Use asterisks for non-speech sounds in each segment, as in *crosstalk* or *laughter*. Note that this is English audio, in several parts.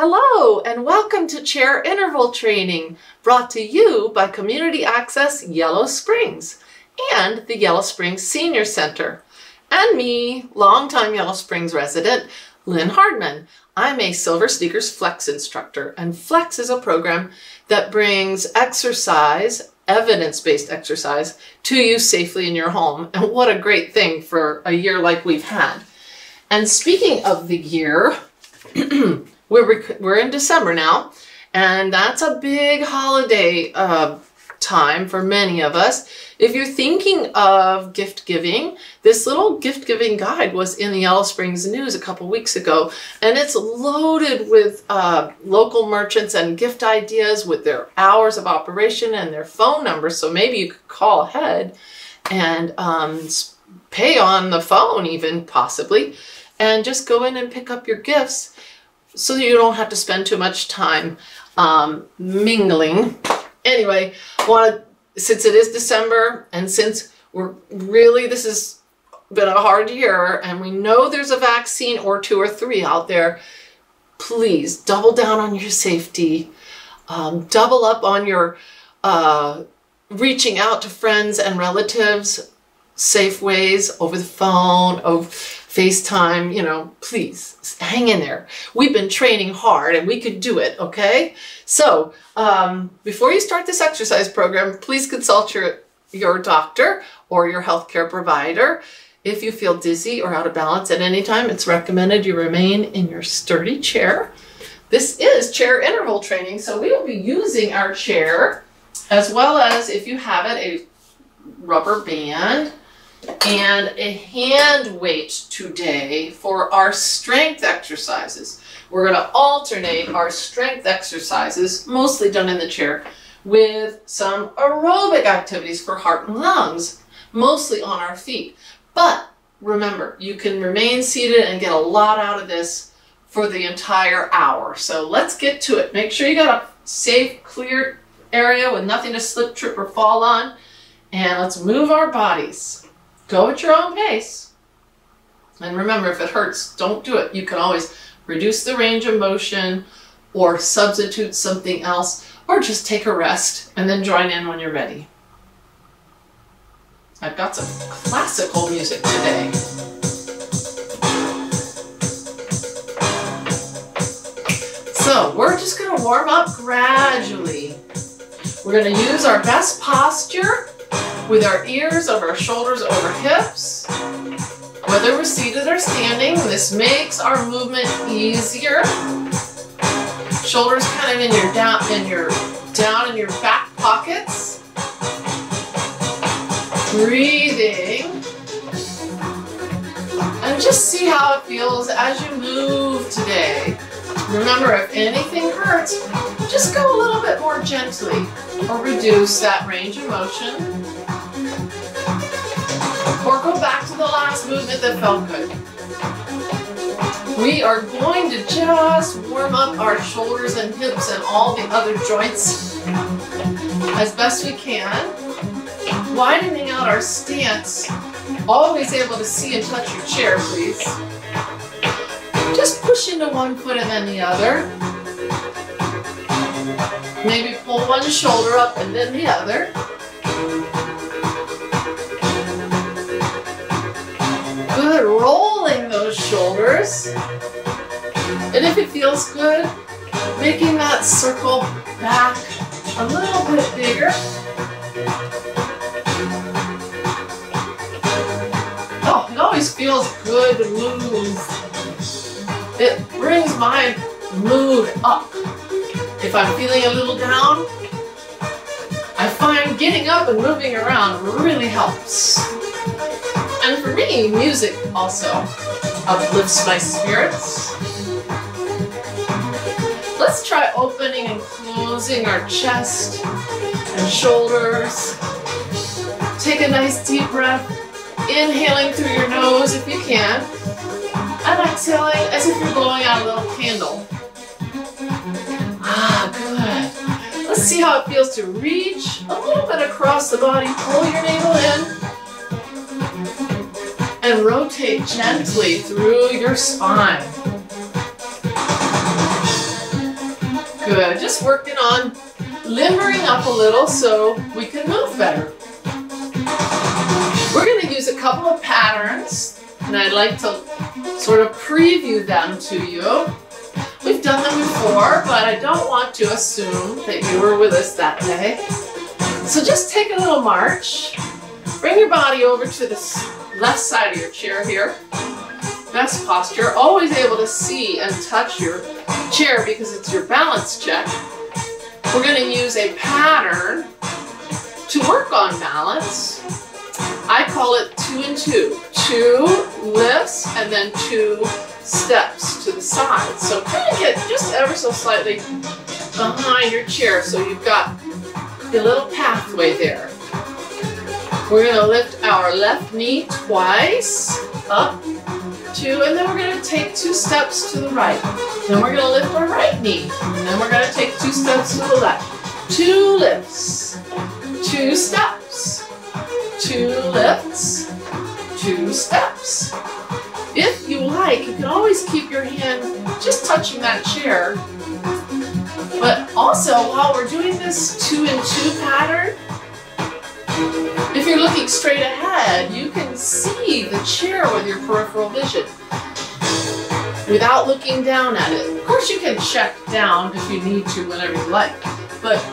Hello and welcome to Chair Interval Training brought to you by Community Access Yellow Springs and the Yellow Springs Senior Center and me, longtime Yellow Springs resident, Lynn Hardman. I'm a Silver Sneakers Flex instructor and Flex is a program that brings exercise, evidence-based exercise, to you safely in your home. And what a great thing for a year like we've had. And speaking of the year, *clears throat* We're, we're in December now, and that's a big holiday uh, time for many of us. If you're thinking of gift giving, this little gift giving guide was in the Yellow Springs News a couple weeks ago, and it's loaded with uh, local merchants and gift ideas with their hours of operation and their phone numbers. So maybe you could call ahead and um, pay on the phone, even possibly, and just go in and pick up your gifts so that you don't have to spend too much time um, mingling. Anyway, want since it is December and since we're really, this has been a hard year and we know there's a vaccine or two or three out there, please double down on your safety, um, double up on your uh, reaching out to friends and relatives safe ways over the phone, over FaceTime, you know, please hang in there. We've been training hard and we could do it, okay? So um, before you start this exercise program, please consult your, your doctor or your healthcare provider. If you feel dizzy or out of balance at any time, it's recommended you remain in your sturdy chair. This is chair interval training, so we will be using our chair as well as, if you have it, a rubber band and a hand weight today for our strength exercises. We're going to alternate our strength exercises, mostly done in the chair, with some aerobic activities for heart and lungs, mostly on our feet. But remember, you can remain seated and get a lot out of this for the entire hour. So let's get to it. Make sure you got a safe, clear area with nothing to slip, trip, or fall on. And let's move our bodies. Go at your own pace. And remember, if it hurts, don't do it. You can always reduce the range of motion or substitute something else or just take a rest and then join in when you're ready. I've got some classical music today. So we're just going to warm up gradually. We're going to use our best posture with our ears over our shoulders over hips. Whether we're seated or standing, this makes our movement easier. Shoulders kind of in your down in your down in your back pockets. Breathing. And just see how it feels as you move today. Remember, if anything hurts, just go a little bit more gently or reduce that range of motion. Or go back to the last movement that felt good. We are going to just warm up our shoulders and hips and all the other joints as best we can. Widening out our stance. Always able to see and touch your chair, please. Just push into one foot and then the other. Maybe pull one shoulder up and then the other. Good, rolling those shoulders. And if it feels good, making that circle back a little bit bigger. Oh, it always feels good to move. It brings my mood up. If I'm feeling a little down, I find getting up and moving around really helps. And for me, music also uplifts my spirits. Let's try opening and closing our chest and shoulders. Take a nice deep breath, inhaling through your nose if you can, and exhaling as if you're blowing out a little candle. Ah, good. Let's see how it feels to reach a little bit across the body. Pull your navel in and rotate gently through your spine. Good, just working on limbering up a little so we can move better. We're going to use a couple of patterns and I'd like to sort of preview them to you. We've done them before, but I don't want to assume that you were with us that day. So just take a little march. Bring your body over to the left side of your chair here. Best posture, always able to see and touch your chair because it's your balance check. We're going to use a pattern to work on balance. I call it two and two. Two lifts and then two steps to the side. So kind of get just ever so slightly behind your chair so you've got a little pathway there. We're going to lift our left knee twice, up, two, and then we're going to take two steps to the right. Then we're going to lift our right knee, and then we're going to take two steps to the left. Two lifts, two steps, two lifts, two steps. If you like, you can always keep your hand just touching that chair. But also, while we're doing this two and two pattern, if you're looking straight ahead, you can see the chair with your peripheral vision without looking down at it. Of course, you can check down if you need to whenever you like, but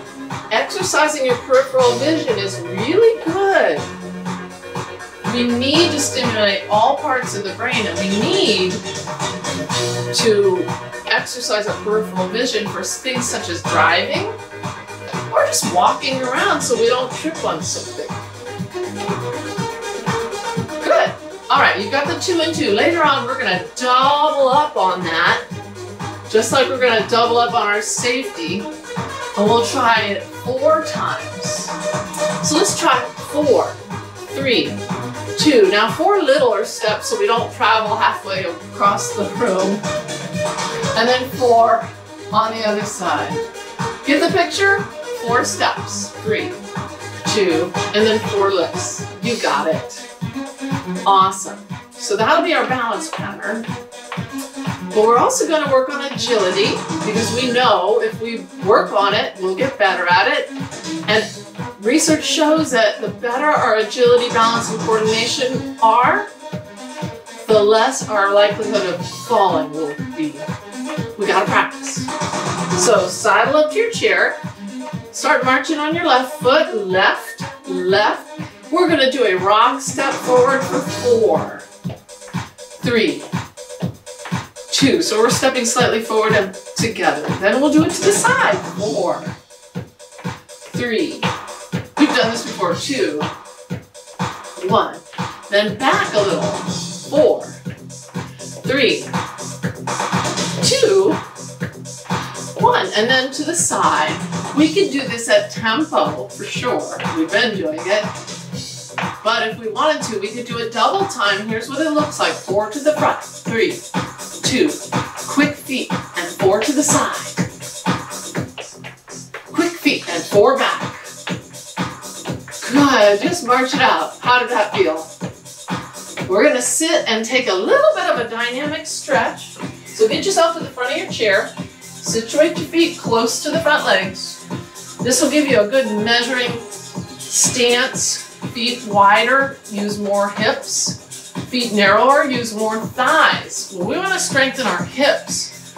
exercising your peripheral vision is really good. We need to stimulate all parts of the brain and we need to exercise our peripheral vision for things such as driving, or just walking around so we don't trip on something. Good. All right, you've got the two and two. Later on, we're gonna double up on that, just like we're gonna double up on our safety, and we'll try it four times. So let's try four, three, two. Now four littler steps so we don't travel halfway across the room. And then four on the other side. Get the picture? four steps. Three, two, and then four lifts. You got it. Awesome. So that'll be our balance pattern. But we're also going to work on agility because we know if we work on it, we'll get better at it. And research shows that the better our agility, balance, and coordination are, the less our likelihood of falling will be. We got to practice. So saddle up to your chair Start marching on your left foot, left, left. We're gonna do a rock step forward for four, three, two. So we're stepping slightly forward and together. Then we'll do it to the side, four, three. Done this before, two, one. Then back a little, four, three, two, one. And then to the side, we could do this at tempo for sure. We've been doing it. But if we wanted to, we could do it double time. Here's what it looks like. Four to the front. Three, two, quick feet, and four to the side. Quick feet and four back. Just march it out. How did that feel? We're gonna sit and take a little bit of a dynamic stretch. So get yourself to the front of your chair. Situate your feet close to the front legs. This will give you a good measuring stance. Feet wider, use more hips. Feet narrower, use more thighs. We want to strengthen our hips.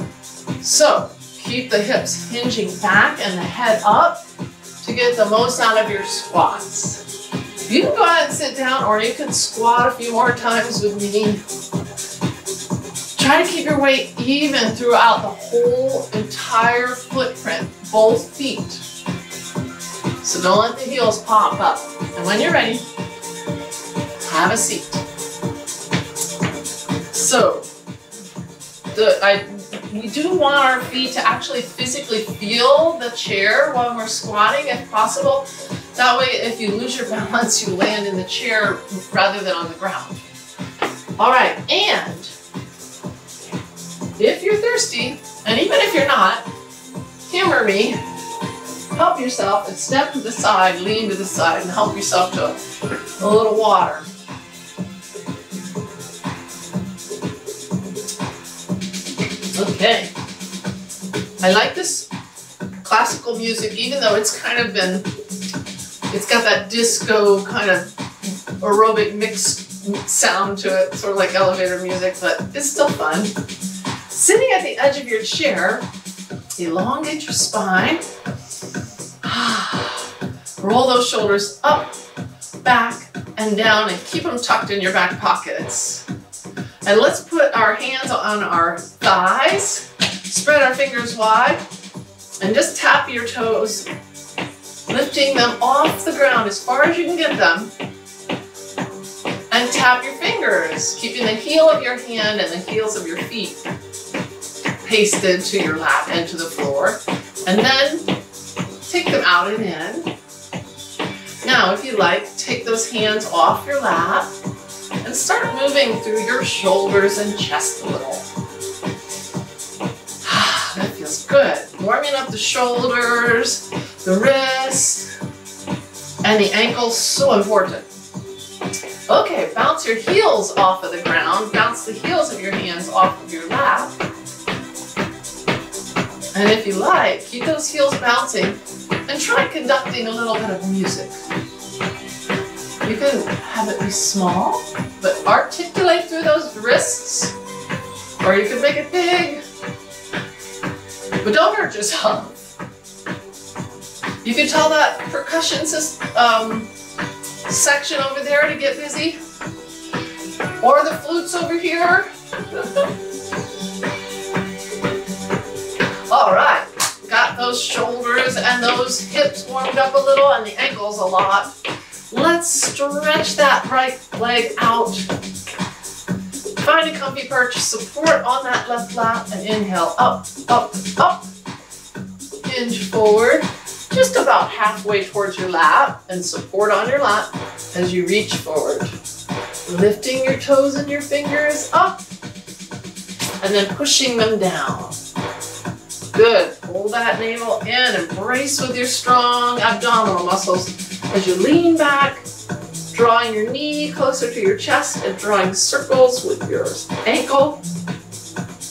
So keep the hips hinging back and the head up to get the most out of your squats. You can go ahead and sit down or you can squat a few more times with me. Try to keep your weight even throughout the whole entire footprint, both feet. So don't let the heels pop up. And when you're ready, have a seat. So, the, I, we do want our feet to actually physically feel the chair while we're squatting if possible. That way, if you lose your *laughs* balance, you land in the chair rather than on the ground. All right, and if you're thirsty, and even if you're not, humor me help yourself and step to the side, lean to the side, and help yourself to a little water. Okay. I like this classical music, even though it's kind of been, it's got that disco kind of aerobic mix sound to it, sort of like elevator music, but it's still fun. Sitting at the edge of your chair, elongate your spine. *sighs* Roll those shoulders up, back, and down, and keep them tucked in your back pockets. And let's put our hands on our thighs, spread our fingers wide, and just tap your toes, lifting them off the ground as far as you can get them. And tap your fingers, keeping the heel of your hand and the heels of your feet pasted to your lap and to the floor. And then take them out and in. Now, if you like, take those hands off your lap and start moving through your shoulders and chest a little. *sighs* that feels good. Warming up the shoulders, the wrists, and the ankles, so important. Okay, bounce your heels off of the ground. Bounce the heels of your hands off of your lap. And if you like, keep those heels bouncing and try conducting a little bit of music. You can have it be small, but articulate through those wrists. Or you can make it big, but don't hurt yourself. You can tell that percussion um, section over there to get busy. Or the flutes over here. *laughs* All right, got those shoulders and those hips warmed up a little and the ankles a lot. Let's stretch that right leg out. Find a comfy perch, support on that left lap and inhale up, up, up. Hinge forward, just about halfway towards your lap and support on your lap as you reach forward. Lifting your toes and your fingers up and then pushing them down. Good. Pull that navel in embrace with your strong abdominal muscles as you lean back, drawing your knee closer to your chest and drawing circles with your ankle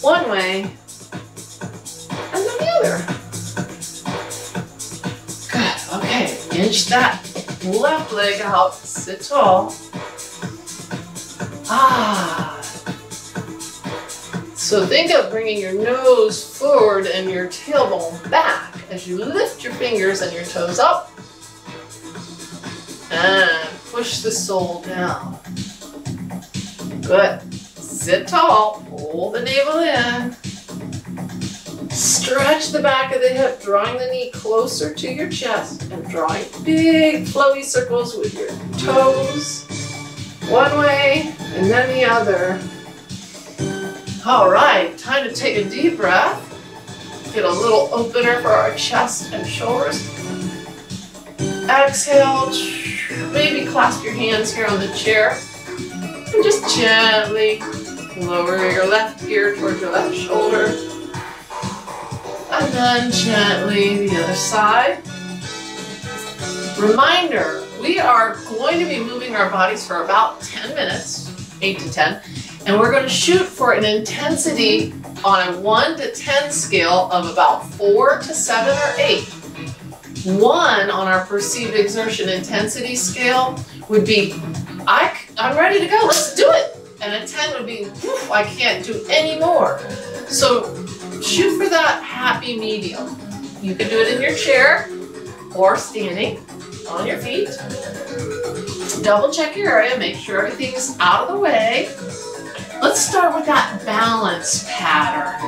one way and then the other. Good. Okay. Inch that left leg out. Sit tall. Ah. So think of bringing your nose forward and your tailbone back as you lift your fingers and your toes up. And push the sole down. Good. Sit tall. Pull the navel in. Stretch the back of the hip, drawing the knee closer to your chest and drawing big flowy circles with your toes. One way and then the other. All right, time to take a deep breath. Get a little opener for our chest and shoulders. Exhale, maybe clasp your hands here on the chair. And just gently lower your left ear towards your left shoulder. And then gently the other side. Reminder, we are going to be moving our bodies for about 10 minutes, 8 to 10. And we're going to shoot for an intensity on a 1 to 10 scale of about 4 to 7 or 8. 1 on our perceived exertion intensity scale would be, I, I'm ready to go, let's do it. And a 10 would be, I can't do any more. So shoot for that happy medium. You can do it in your chair or standing on your feet. Double check your area, make sure everything's out of the way. Let's start with that balance pattern.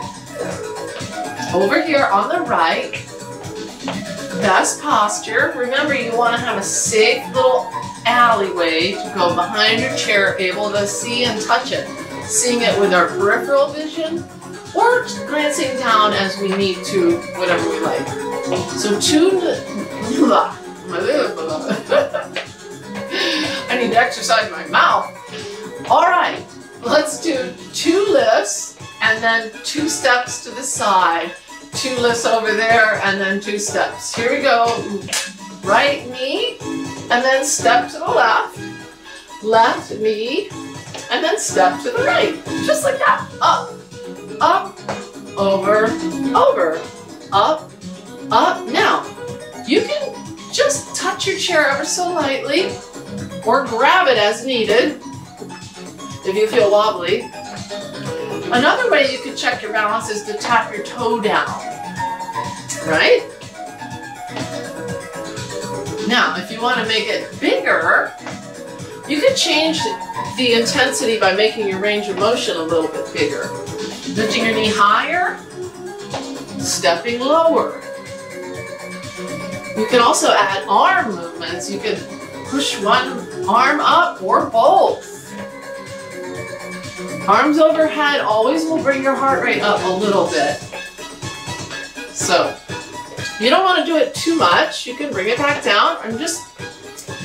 Over here on the right, best posture. Remember, you want to have a safe little alleyway to go behind your chair, able to see and touch it. Seeing it with our peripheral vision, or glancing down as we need to, whatever we like. So two, *laughs* I need to exercise my mouth. All right, Let's do two lifts and then two steps to the side. Two lifts over there and then two steps. Here we go. Right knee and then step to the left. Left knee and then step to the right. Just like that. Up, up, over, over, up, up. Now, you can just touch your chair ever so lightly or grab it as needed if you feel wobbly. Another way you can check your balance is to tap your toe down, right? Now, if you want to make it bigger, you could change the intensity by making your range of motion a little bit bigger. Lifting your knee higher, stepping lower. You can also add arm movements. You can push one arm up or both. Arms overhead always will bring your heart rate up a little bit. So, you don't want to do it too much. You can bring it back down and just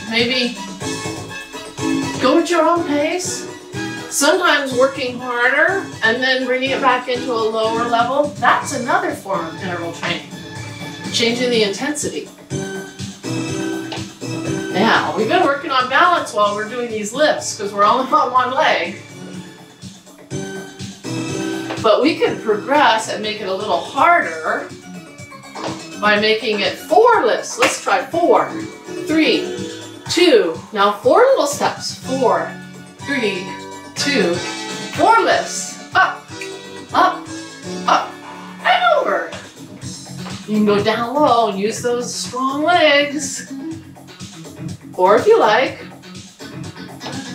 maybe go at your own pace. Sometimes working harder and then bringing it back into a lower level, that's another form of interval training. Changing the intensity. Now, we've been working on balance while we're doing these lifts because we're *laughs* only on one leg. But we can progress and make it a little harder by making it four lifts. Let's try four, three, two. Now four little steps. Four, three, two, four lifts. Up, up, up, and over. You can go down low and use those strong legs. Or if you like,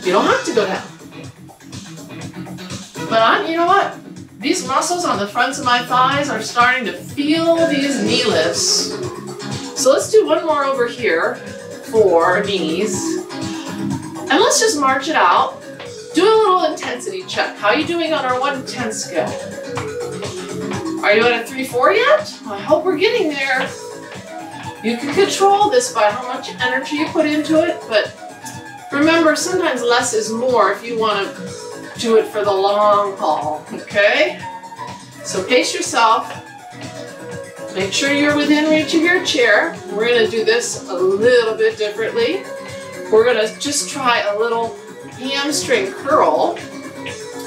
you don't have to go down. But I'm, you know what? These muscles on the fronts of my thighs are starting to feel these knee lifts. So let's do one more over here for knees. And let's just march it out. Do a little intensity check. How are you doing on our 1 to 10 scale? Are you at a 3-4 yet? I hope we're getting there. You can control this by how much energy you put into it, but remember, sometimes less is more if you want to do it for the long haul, okay? So pace yourself. Make sure you're within reach of your chair. We're to do this a little bit differently. We're to just try a little hamstring curl.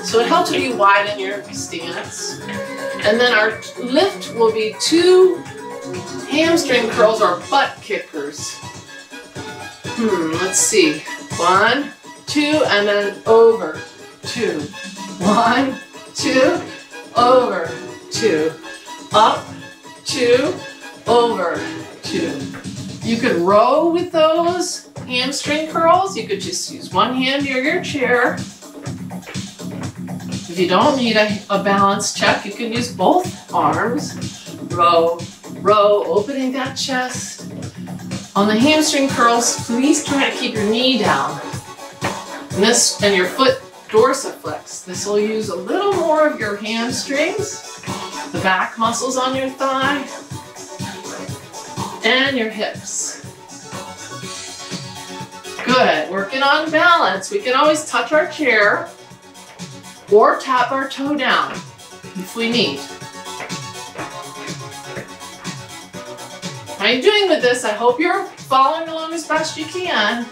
So it helps you widen your stance. And then our lift will be two hamstring curls or butt kickers. Hmm, let's see. One, two, and then over, two. One, two, over, two. Up, two, over, two. You could row with those hamstring curls. You could just use one hand near your chair. If you don't need a, a balance check, you can use both arms. Row, row, opening that chest. On the hamstring curls, please try to keep your knee down. And this and your foot dorsiflex. This will use a little more of your hamstrings, the back muscles on your thigh, and your hips. Good, working on balance. We can always touch our chair or tap our toe down if we need. How you doing with this? I hope you're following along as best you can.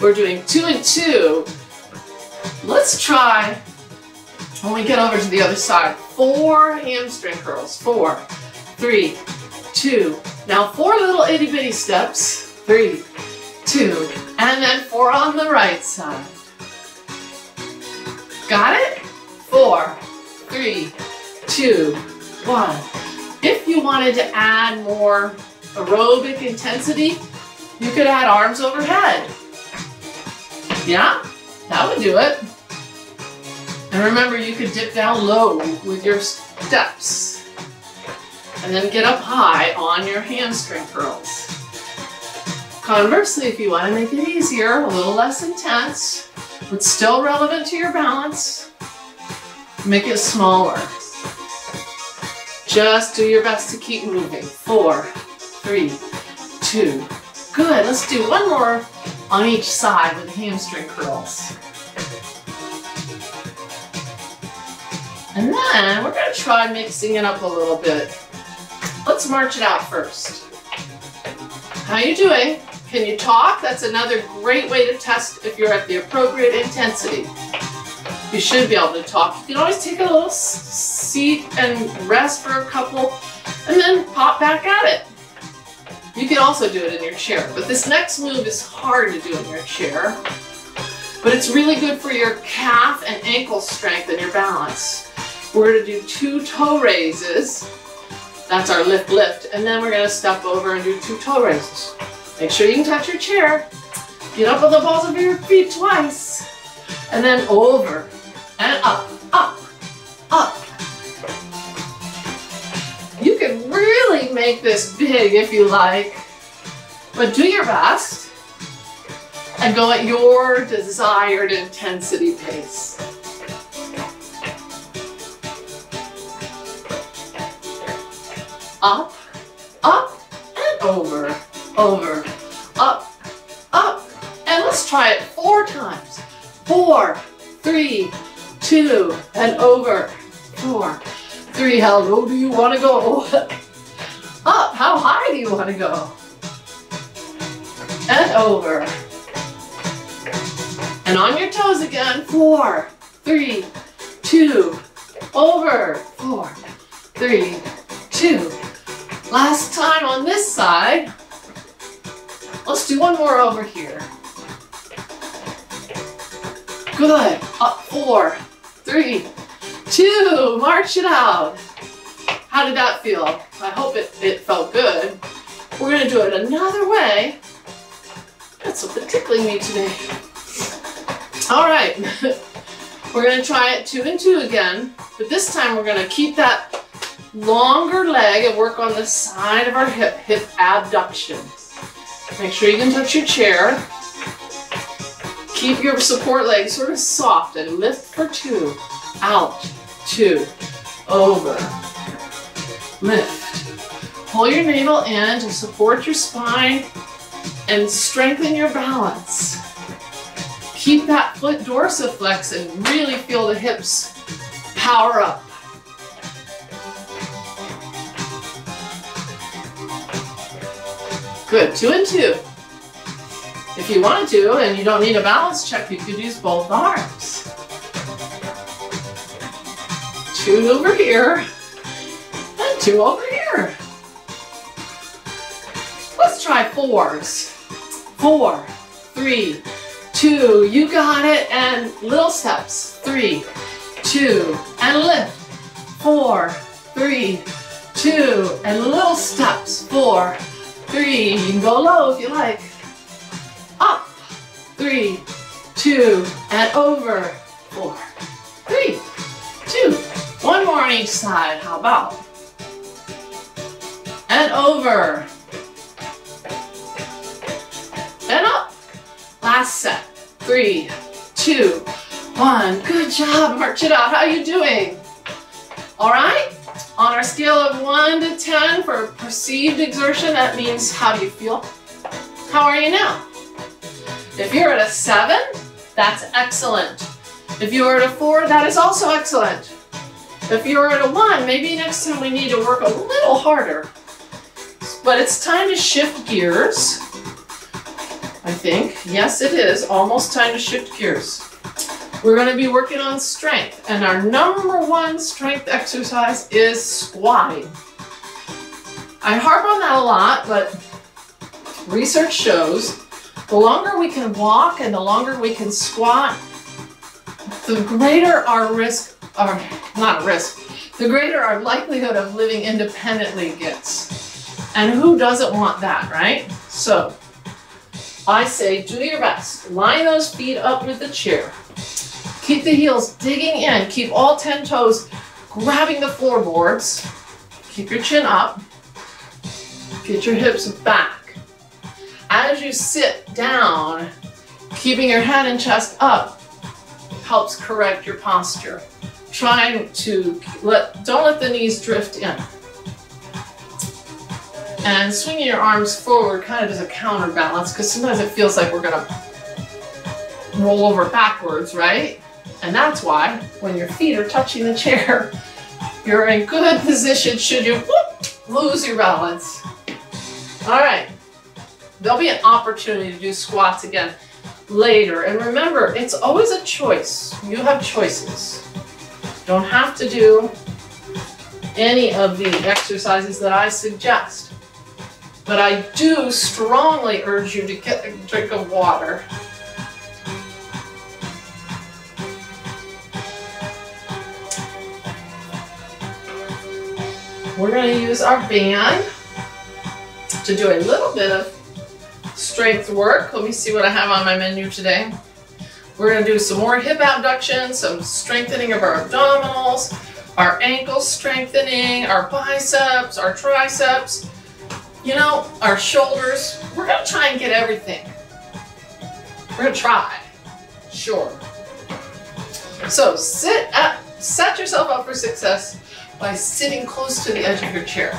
We're doing two and two. Let's try, when we get over to the other side, four hamstring curls. Four, three, two. Now four little itty bitty steps. Three, two, and then four on the right side. Got it? Four, three, two, one. If you wanted to add more aerobic intensity, you could add arms overhead. Yeah, that would do it. And remember, you could dip down low with your steps. And then get up high on your hamstring curls. Conversely, if you want to make it easier, a little less intense, but still relevant to your balance, make it smaller. Just do your best to keep moving. Four, three, two. Good, let's do one more on each side with hamstring curls. And then we're gonna try mixing it up a little bit. Let's march it out first. How you doing? Can you talk? That's another great way to test if you're at the appropriate intensity. You should be able to talk. You can always take a little seat and rest for a couple, and then pop back at it. You can also do it in your chair, but this next move is hard to do in your chair. But it's really good for your calf and ankle strength and your balance. We're gonna do two toe raises. That's our lift lift. And then we're gonna step over and do two toe raises. Make sure you can touch your chair. Get up on the balls of your feet twice. And then over and up, up, up. Really make this big if you like, but do your best and go at your desired intensity pace. Up, up, and over, over, up, up. And let's try it four times. Four, three, two, and over. Four, three. How low do you want to go? *laughs* Up. How high do you want to go? And over. And on your toes again. Four, three, two, over. Four, three, two. Last time on this side. Let's do one more over here. Good. Up four, three, two. March it out. How did that feel? I hope it, it felt good. We're to do it another way. That's something tickling me today. All right. *laughs* we're to try it two and two again, but this time we're to keep that longer leg and work on the side of our hip, hip abduction. Make sure you can touch your chair. Keep your support leg sort of soft and lift for two. Out, two, over, lift. Pull your navel in to support your spine and strengthen your balance. Keep that foot dorsiflex and really feel the hips power up. Good, two and two. If you wanted to and you don't need a balance check, you could use both arms. Two over here two over here. Let's try fours. Four, three, two, you got it, and little steps. Three, two, and lift. Four, three, two, and little steps. Four, three, you can go low if you like. Up, three, two, and over. Four, three, two. One more on each side, how about? And over. And up. Last set. Three, two, one. Good job. March it out. How are you doing? All right. On our scale of 1 to 10 for perceived exertion, that means how do you feel? How are you now? If you're at a 7, that's excellent. If you're at a 4, that is also excellent. If you're at a 1, maybe next time we need to work a little harder. But it's time to shift gears. I think. Yes, it is. Almost time to shift gears. We're going to be working on strength. And our number one strength exercise is squatting. I harp on that a lot, but research shows the longer we can walk and the longer we can squat, the greater our risk, or not a risk, the greater our likelihood of living independently gets. And who doesn't want that, right? So, I say do your best. Line those feet up with the chair. Keep the heels digging in. Keep all 10 toes grabbing the floorboards. Keep your chin up. Get your hips back. As you sit down, keeping your head and chest up helps correct your posture. Trying to let, don't let the knees drift in. And swinging your arms forward kind of does a counterbalance because sometimes it feels like we're gonna roll over backwards, right? And that's why when your feet are touching the chair, *laughs* you're in good position should you whoop, lose your balance. All right, there'll be an opportunity to do squats again later. And remember, it's always a choice. You have choices. Don't have to do any of the exercises that I suggest. But I do strongly urge you to get a drink of water. We're going to use our band to do a little bit of strength work. Let me see what I have on my menu today. We're going to do some more hip abduction, some strengthening of our abdominals, our ankle strengthening, our biceps, our triceps, you know, our shoulders. We're going to try and get everything. We're going to try. Sure. So sit up, set yourself up for success by sitting close to the edge of your chair.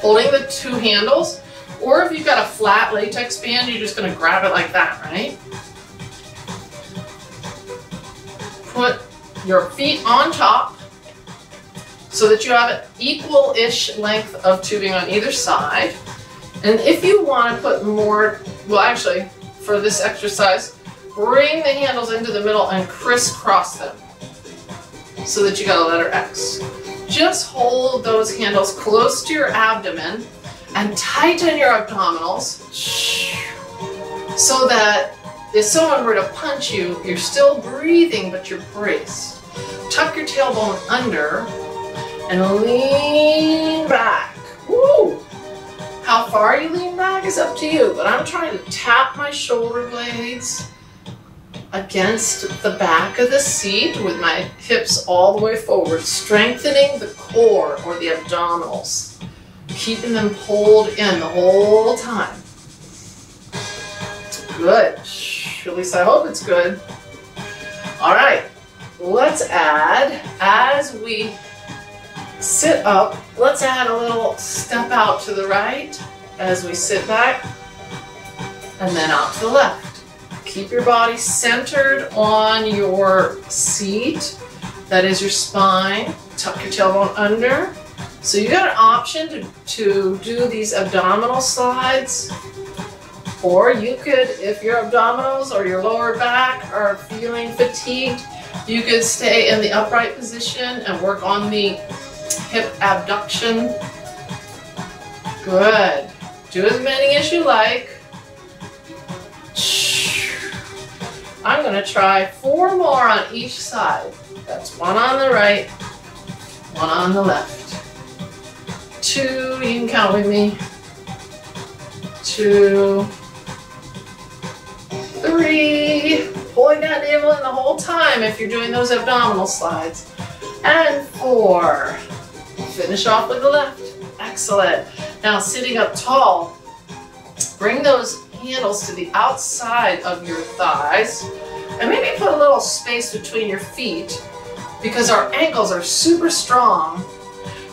Holding the two handles, or if you've got a flat latex band, you're just to grab it like that, right? put your feet on top so that you have an equal-ish length of tubing on either side. And if you want to put more, well actually, for this exercise, bring the handles into the middle and crisscross them so that you got a letter X. Just hold those handles close to your abdomen and tighten your abdominals so that if someone were to punch you, you're still breathing, but you're braced. Tuck your tailbone under and lean back. Woo! How far you lean back is up to you, but I'm trying to tap my shoulder blades against the back of the seat with my hips all the way forward, strengthening the core or the abdominals, keeping them pulled in the whole time. Good. At least I hope it's good. All right, let's add, as we sit up, let's add a little step out to the right as we sit back and then out to the left. Keep your body centered on your seat. That is your spine. Tuck your tailbone under. So you got an option to, to do these abdominal slides or you could, if your abdominals or your lower back are feeling fatigued, you could stay in the upright position and work on the hip abduction. Good. Do as many as you like. I'm going to try four more on each side. That's one on the right, one on the left. Two, you can count with me. Two, three, pulling that navel in the whole time if you're doing those abdominal slides, and four. Finish off with the left. Excellent. Now sitting up tall, bring those handles to the outside of your thighs, and maybe put a little space between your feet because our ankles are super strong.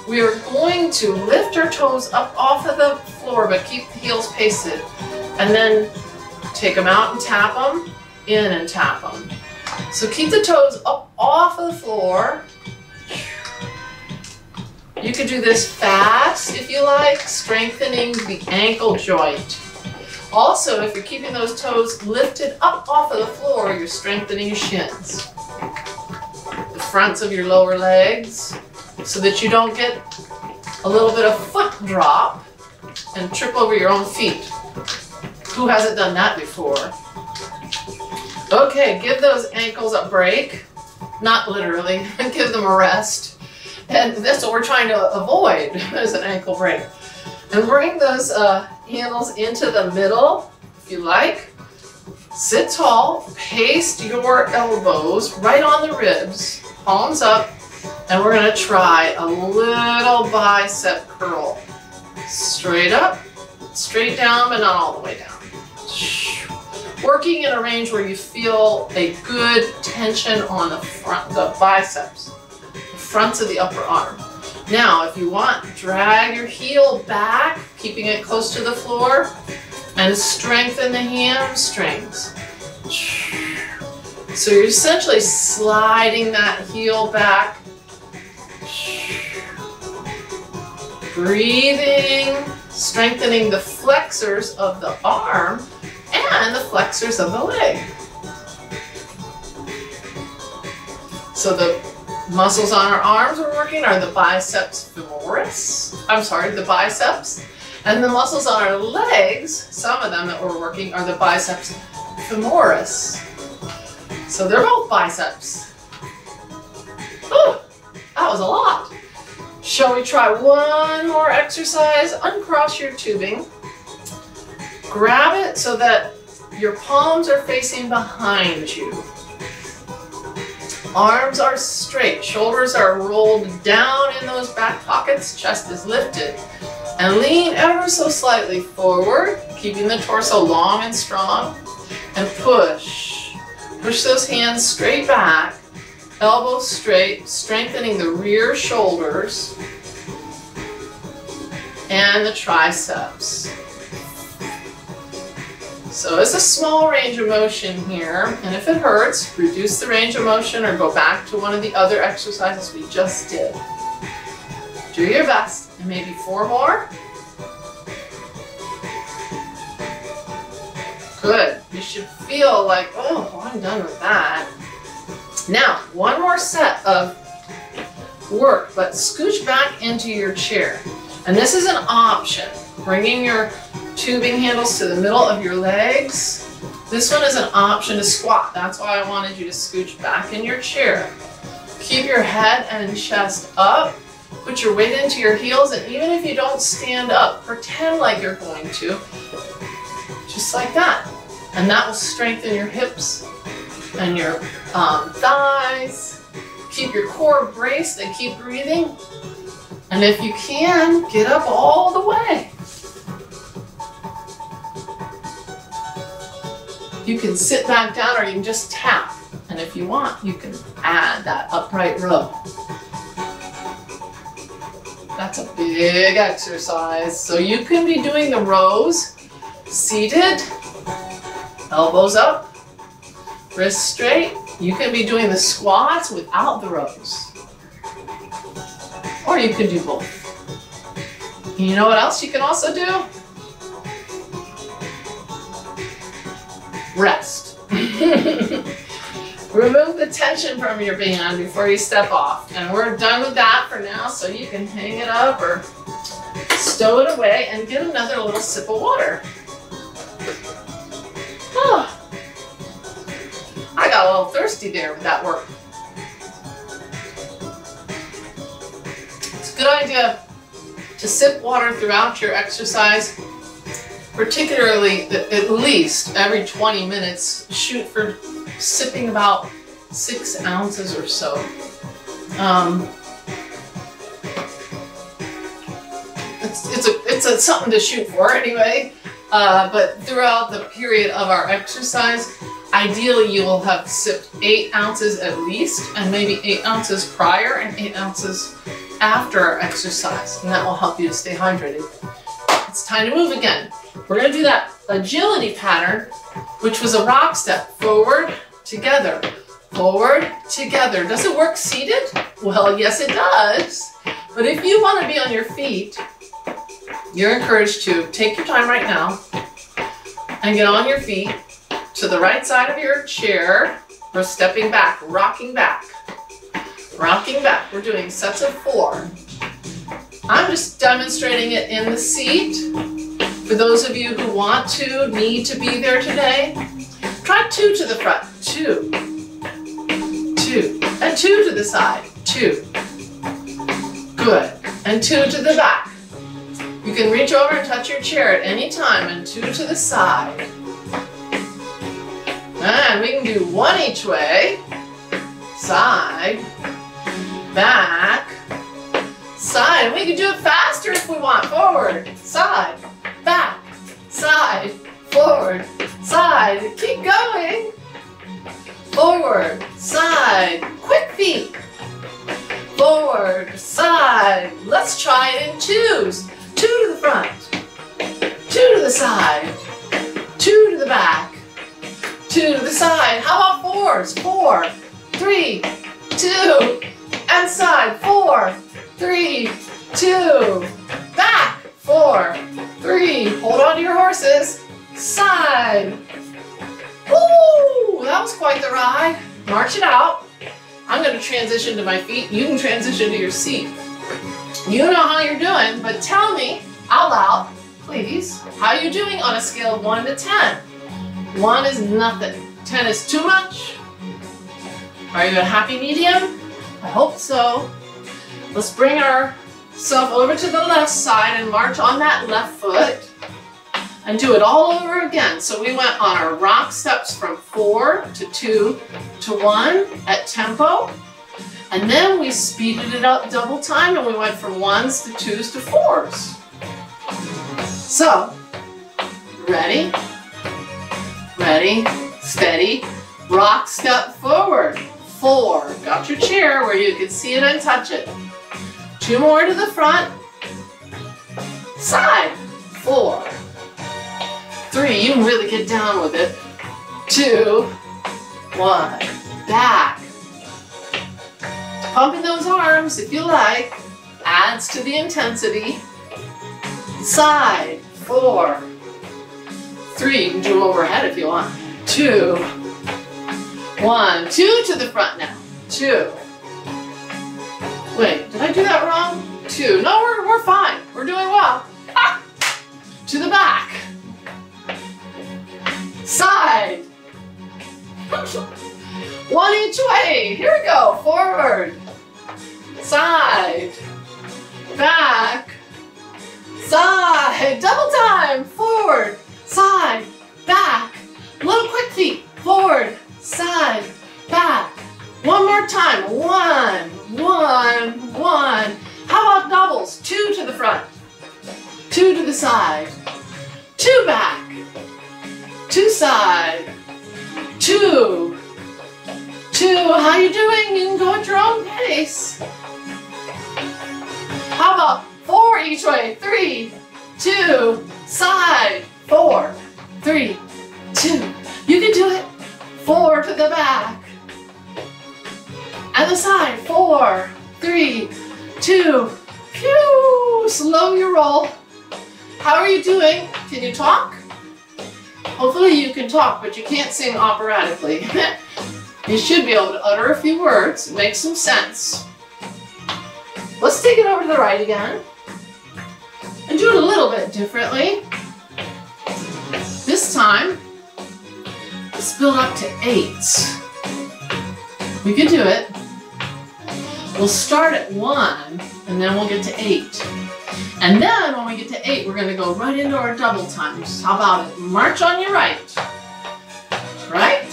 We are going to lift our toes up off of the floor, but keep the heels pasted, and then Take them out and tap them, in and tap them. So keep the toes up off of the floor. You could do this fast if you like, strengthening the ankle joint. Also, if you're keeping those toes lifted up off of the floor, you're strengthening your shins. The fronts of your lower legs, so that you don't get a little bit of foot drop and trip over your own feet. Who hasn't done that before? Okay, give those ankles a break. Not literally, *laughs* give them a rest. And that's what we're trying to avoid, *laughs* is an ankle break. And bring those uh, handles into the middle, if you like. Sit tall, paste your elbows right on the ribs, palms up, and we're gonna try a little bicep curl. Straight up, straight down, but not all the way down. Working in a range where you feel a good tension on the front, the biceps, the fronts of the upper arm. Now, if you want, drag your heel back, keeping it close to the floor, and strengthen the hamstrings. So you're essentially sliding that heel back. Breathing, strengthening the flexors of the arm and the flexors of the leg. So the Muscles on our arms we're working are the biceps femoris. I'm sorry, the biceps. And the muscles on our legs, some of them that we're working are the biceps femoris. So they're both biceps. Ooh, that was a lot. Shall we try one more exercise? Uncross your tubing. Grab it so that your palms are facing behind you. Arms are straight, shoulders are rolled down in those back pockets, chest is lifted. And lean ever so slightly forward, keeping the torso long and strong. And push. Push those hands straight back, elbows straight, strengthening the rear shoulders and the triceps. So it's a small range of motion here, and if it hurts, reduce the range of motion or go back to one of the other exercises we just did. Do your best, and maybe four more. Good. You should feel like, oh, I'm done with that. Now, one more set of work, but scooch back into your chair. And this is an option, bringing your tubing handles to the middle of your legs. This one is an option to squat. That's why I wanted you to scooch back in your chair. Keep your head and chest up. Put your weight into your heels, and even if you don't stand up, pretend like you're going to. Just like that. And that will strengthen your hips and your um, thighs. Keep your core braced and keep breathing. And if you can, get up all the way. You can sit back down or you can just tap. And if you want, you can add that upright row. That's a big exercise. So you can be doing the rows seated, elbows up, wrists straight. You can be doing the squats without the rows. Or you can do both. You know what else you can also do? Rest. *laughs* Remove the tension from your band before you step off. And we're done with that for now, so you can hang it up or stow it away and get another little sip of water. Oh, I got a little thirsty there with that work. It's a good idea to sip water throughout your exercise particularly at least every 20 minutes, shoot for sipping about six ounces or so. Um, it's, it's, a, it's a, something to shoot for anyway, uh, but throughout the period of our exercise, ideally you will have sipped eight ounces at least, and maybe eight ounces prior and eight ounces after our exercise, and that will help you to stay hydrated. It's time to move again. We're going to do that agility pattern, which was a rock step. Forward, together, forward, together. Does it work seated? Well, yes, it does. But if you want to be on your feet, you're encouraged to take your time right now and get on your feet to the right side of your chair. We're stepping back, rocking back, rocking back. We're doing sets of four. I'm just demonstrating it in the seat. For those of you who want to, need to be there today, try two to the front, two, two, and two to the side, two. Good, and two to the back. You can reach over and touch your chair at any time, and two to the side. And we can do one each way, side, back, side. We can do it faster if we want, forward, side, back, side, forward, side. Keep going. Forward, side, quick feet. Forward, side. Let's try it in twos. Two to the front, two to the side, two to the back, two to the side. How about fours? Four, three, two, and side. Four, three, two, back, four, three, hold on to your horses, side. Woo! That was quite the ride. March it out. I'm going to transition to my feet. You can transition to your seat. You know how you're doing, but tell me out loud, please, how you doing on a scale of 1 to 10. 1 is nothing. 10 is too much. Are you a happy medium? I hope so. Let's bring ourselves over to the left side and march on that left foot and do it all over again. So we went on our rock steps from four to two to one at tempo. And then we speeded it up double time and we went from ones to twos to fours. So, ready, ready, steady, rock step forward, four. Got your chair where you can see it and touch it. Two more to the front, side, four, three, you can really get down with it, two, one, back. Pumping those arms if you like, adds to the intensity. Side, four, three, you can do them overhead if you want, two, one, two to the front now, two. Wait, did I do that wrong? Two, no, we're, we're fine, we're doing well. Ah! *laughs* To the back. Side. *laughs* One each way, here we go, forward. Side. Back. Side, double time, forward, side, back. Little quick feet, forward, side, back. One more time, one, one, one. How about doubles? Two to the front, two to the side, two back, two side, two, two. How you doing? You can go at your own pace. How about four each way? Three, two, side, four, three, two. You can do it. Four to the back. The side, four, three, two, phew. Slow your roll. How are you doing? Can you talk? Hopefully you can talk, but you can't sing operatically. *laughs* you should be able to utter a few words, make some sense. Let's take it over to the right again. And do it a little bit differently. This time, let's build up to eight. We can do it. We'll start at one, and then we'll get to eight. And then when we get to eight, we're gonna go right into our double times. How about it? March on your right. Right?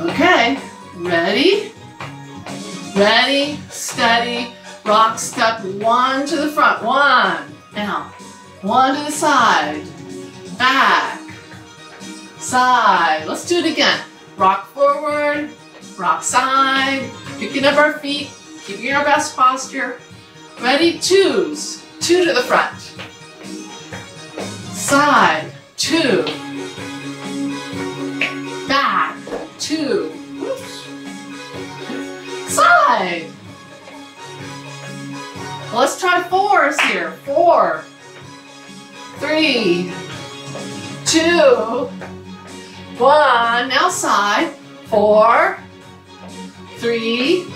Okay, ready? Ready, steady, rock step one to the front. One, now, one to the side, back, side. Let's do it again. Rock forward, rock side, picking up our feet, keeping our best posture. Ready, twos, two to the front. Side, two. Back, two. Whoops. Side. Let's try fours here. Four, three, two, one. Now side. Four, three.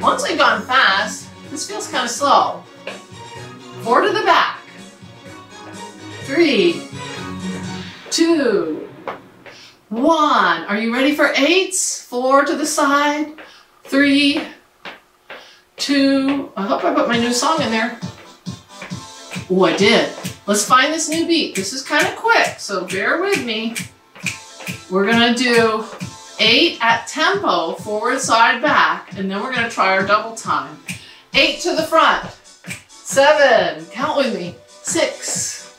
Once we've gone fast, this feels kind of slow. Four to the back. Three, two, one. Are you ready for eights? Four to the side. Three, two. I hope I put my new song in there. Oh, I did. Let's find this new beat. This is kind of quick, so bear with me. We're gonna do eight at tempo, forward, side, back, and then we're gonna try our double time. Eight to the front, seven, count with me, six,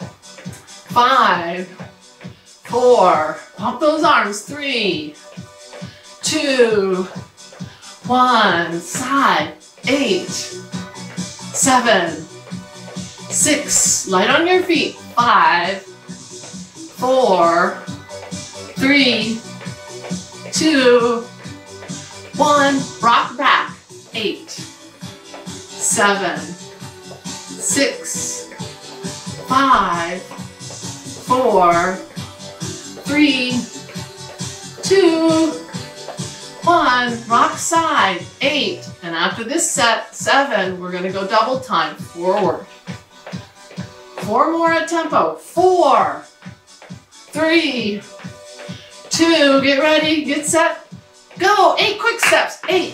five, four, pump those arms, three, two, one, side, eight, seven, six, light on your feet, five, four, three, two, one, rock back, eight, seven, six, five, four, three, two, one. rock side, eight. And after this set, seven, we're gonna go double time, forward. Four more at tempo, four, three, two, get ready, get set, go. Eight quick steps, eight,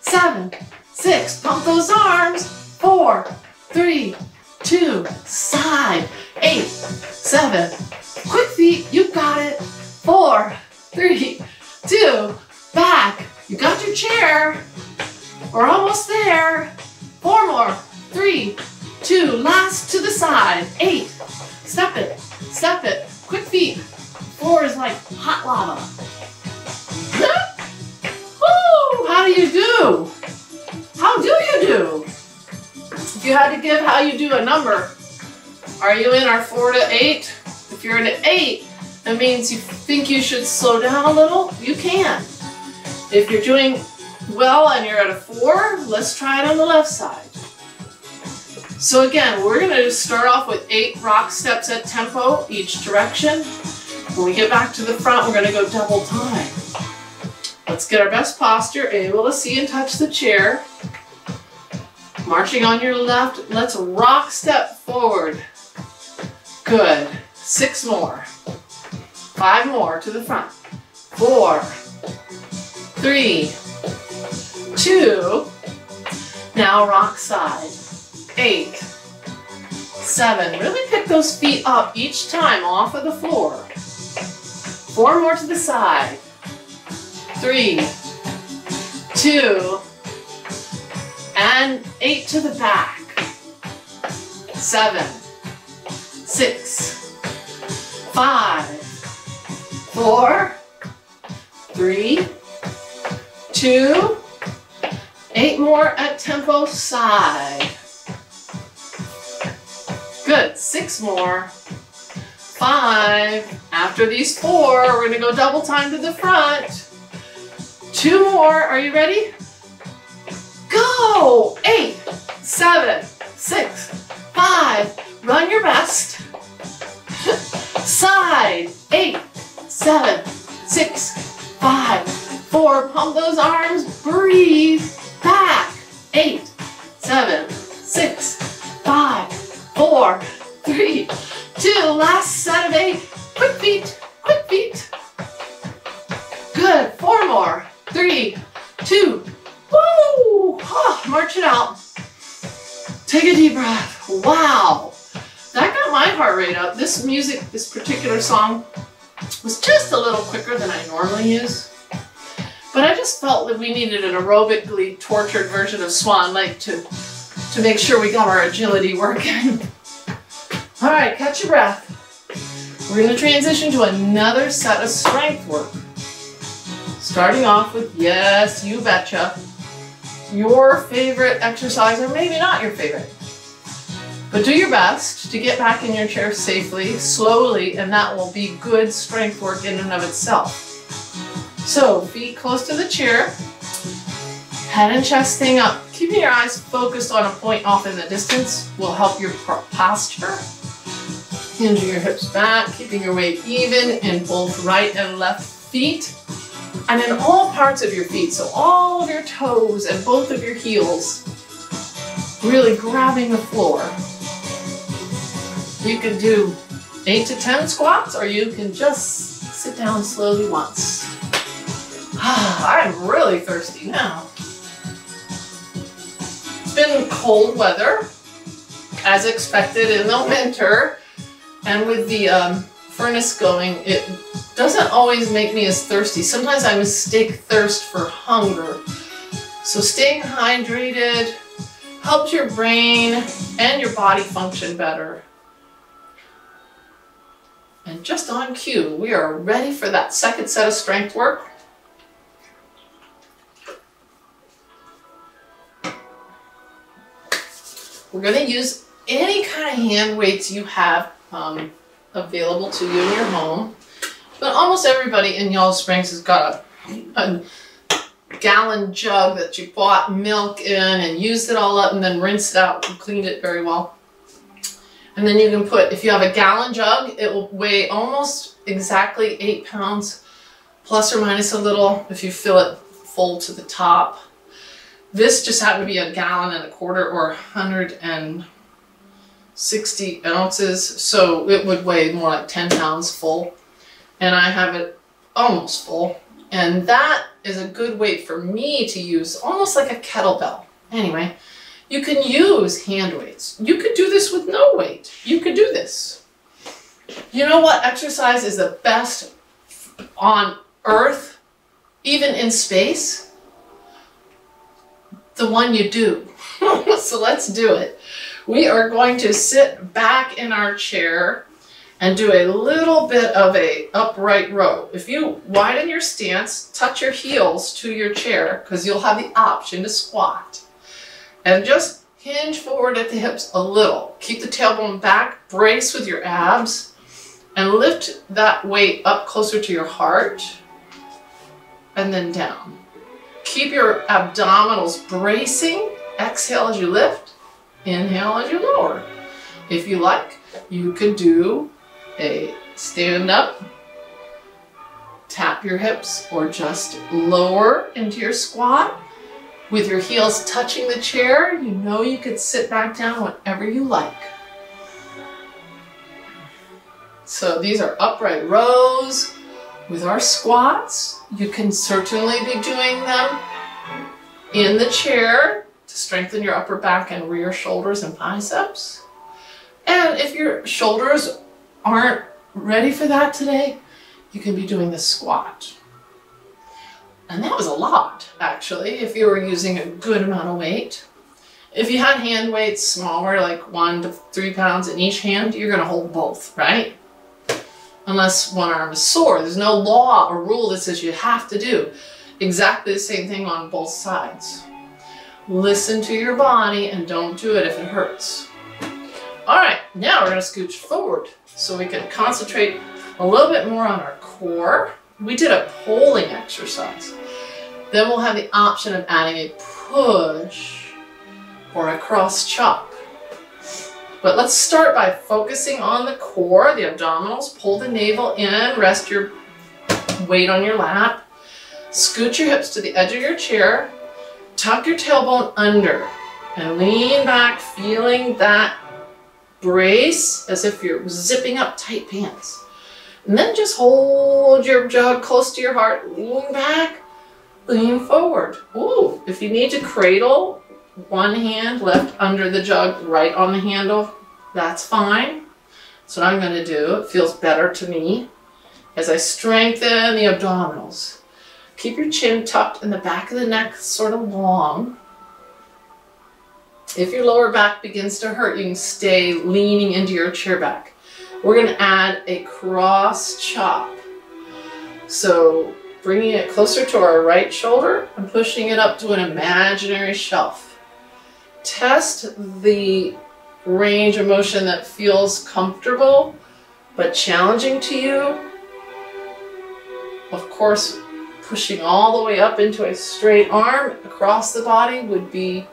seven, six, pump those arms, four, three, two, side, eight, seven, quick feet, you got it, four, three, two, back, you got your chair, we're almost there, four more, three, two, last to the side, eight, step it, step it, quick feet, four is like hot lava. Woo! How do you do? How do you do? If you had to give how you do a number, are you in our four to eight? If you're in an eight, that means you think you should slow down a little, you can. If you're doing well and you're at a four, let's try it on the left side. So again, we're gonna start off with eight rock steps at tempo each direction. When we get back to the front, we're gonna go double time. Let's get our best posture, able to see and touch the chair. Marching on your left, let's rock step forward. Good. Six more. Five more to the front. Four, three, two, now rock side. Eight, seven, really pick those feet up each time off of the floor. Four more to the side. Three, two, and eight to the back. Seven, six, five, four, three, two, eight more at tempo side. Good, six more. Five. After these four, we're gonna go double time to the front. Two more, are you ready? Go! Eight, seven, six, five. Run your best. Side. Eight, seven, six, five, four. Pump those arms. Breathe. Back. Eight, seven, six, five, four, three, two. Last set of eight. Quick feet. Quick feet. Good. Four more. Three, two. Woo! Oh, march it out. Take a deep breath. Wow. That got my heart rate up. This music, this particular song, was just a little quicker than I normally use. But I just felt that we needed an aerobically tortured version of Swan Lake to, to make sure we got our agility working. *laughs* All right, catch your breath. We're gonna transition to another set of strength work. Starting off with, yes, you betcha, your favorite exercise, or maybe not your favorite. But do your best to get back in your chair safely, slowly, and that will be good strength work in and of itself. So, feet close to the chair, head and chest staying up. Keeping your eyes focused on a point off in the distance will help your posture. Hinge your hips back, keeping your weight even in both right and left feet and in all parts of your feet. So all of your toes and both of your heels really grabbing the floor. You can do eight to 10 squats or you can just sit down slowly once. *sighs* I'm really thirsty now. It's been cold weather, as expected in the winter, and with the um, furnace going, it doesn't always make me as thirsty. Sometimes I mistake thirst for hunger. So staying hydrated helps your brain and your body function better. And just on cue, we are ready for that second set of strength work. We're going to use any kind of hand weights you have um, available to you in your home. But almost everybody in Yellow Springs has got a, a gallon jug that you bought milk in and used it all up and then rinsed it out and cleaned it very well. And then you can put, if you have a gallon jug, it will weigh almost exactly eight pounds, plus or minus a little if you fill it full to the top. This just happened to be a gallon and a quarter or 160 ounces, so it would weigh more like 10 pounds full. And I have it almost full. And that is a good weight for me to use, almost like a kettlebell. Anyway, you can use hand weights. You could do this with no weight. You could do this. You know what exercise is the best on earth, even in space? The one you do. *laughs* so let's do it. We are going to sit back in our chair and do a little bit of a upright row. If you widen your stance, touch your heels to your chair because you'll have the option to squat. And just hinge forward at the hips a little. Keep the tailbone back, brace with your abs, and lift that weight up closer to your heart and then down. Keep your abdominals bracing. Exhale as you lift, inhale as you lower. If you like, you can do a stand up, tap your hips, or just lower into your squat. With your heels touching the chair, you know you could sit back down whenever you like. So these are upright rows. With our squats, you can certainly be doing them in the chair to strengthen your upper back and rear shoulders and biceps. And if your shoulders aren't ready for that today, you can be doing the squat. And that was a lot, actually, if you were using a good amount of weight. If you had hand weights smaller, like one to three pounds in each hand, you're gonna hold both, right? Unless one arm is sore. There's no law or rule that says you have to do exactly the same thing on both sides. Listen to your body and don't do it if it hurts. All right, now we're gonna scooch forward so we can concentrate a little bit more on our core. We did a pulling exercise. Then we'll have the option of adding a push or a cross chop. But let's start by focusing on the core, the abdominals. Pull the navel in, rest your weight on your lap. Scoot your hips to the edge of your chair. Tuck your tailbone under and lean back, feeling that brace as if you're zipping up tight pants. And then just hold your jug close to your heart, lean back, lean forward. Ooh, if you need to cradle, one hand left under the jug, right on the handle, that's fine. That's what I'm gonna do. It feels better to me as I strengthen the abdominals. Keep your chin tucked in the back of the neck, sort of long. If your lower back begins to hurt, you can stay leaning into your chair back. We're going to add a cross chop. So bringing it closer to our right shoulder and pushing it up to an imaginary shelf. Test the range of motion that feels comfortable but challenging to you. Of course, pushing all the way up into a straight arm across the body would be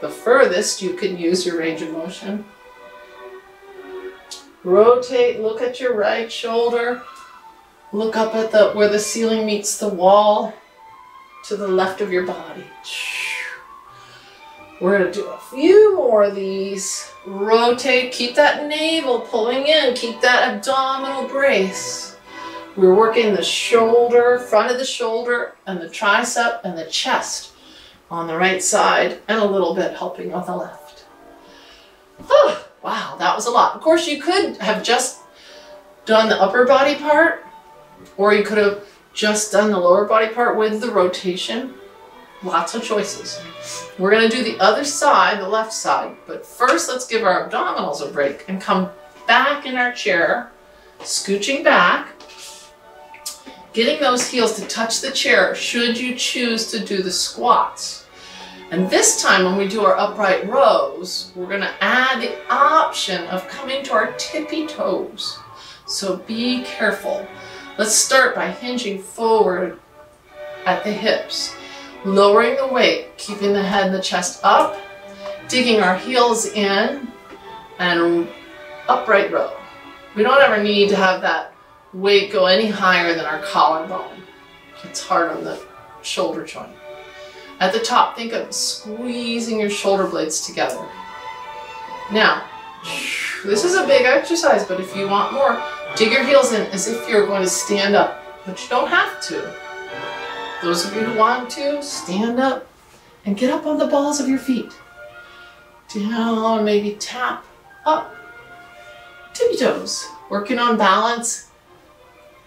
the furthest you can use your range of motion. Rotate, look at your right shoulder. Look up at the where the ceiling meets the wall to the left of your body. We're going to do a few more of these. Rotate, keep that navel pulling in, keep that abdominal brace. We're working the shoulder, front of the shoulder, and the tricep and the chest on the right side and a little bit helping on the left. Wow, that was a lot. Of course, you could have just done the upper body part or you could have just done the lower body part with the rotation. Lots of choices. We're going to do the other side, the left side, but first let's give our abdominals a break and come back in our chair, scooching back, getting those heels to touch the chair should you choose to do the squats. And this time when we do our upright rows, we're gonna add the option of coming to our tippy toes. So be careful. Let's start by hinging forward at the hips, lowering the weight, keeping the head and the chest up, digging our heels in, and upright row. We don't ever need to have that weight go any higher than our collarbone. It's hard on the shoulder joint. At the top, think of squeezing your shoulder blades together. Now, this is a big exercise, but if you want more, dig your heels in as if you're going to stand up, but you don't have to. Those of you who want to, stand up and get up on the balls of your feet. Down, maybe tap up, tippy toes, working on balance